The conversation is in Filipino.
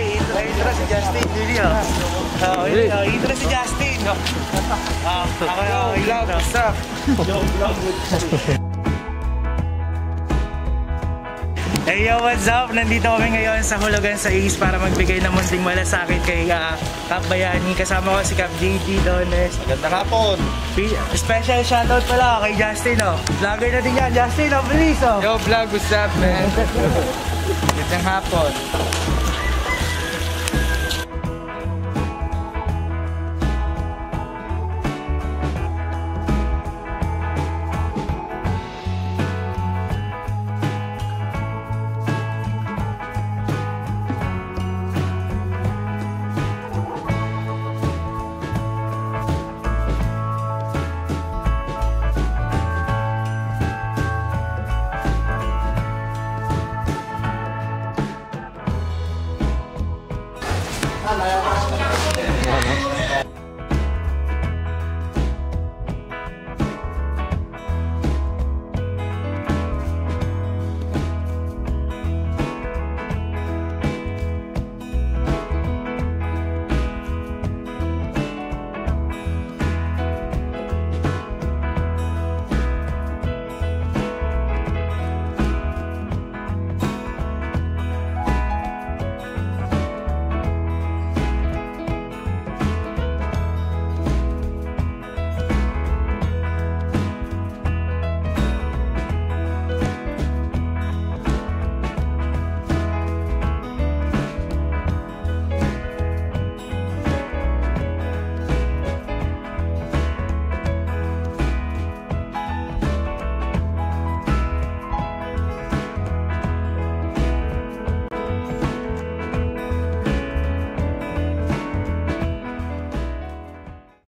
Intro, intro si Justin, yun, oh, intro si Justin. Ah, ako yung vlog, what's up? Hey yo, what's up? Nandito kami ngayon sa Hulugan sa East para magbigay ng munting malasakit kay uh, Cap Bayani. Kasama ko si Cap JT Dones. Magandang hapon. Special shoutout pala kay Justin, oh. Vlogger na din yan. Justin, oh, bilis, oh. Yo, vlog, what's up, man? Magandang hapon. 나야.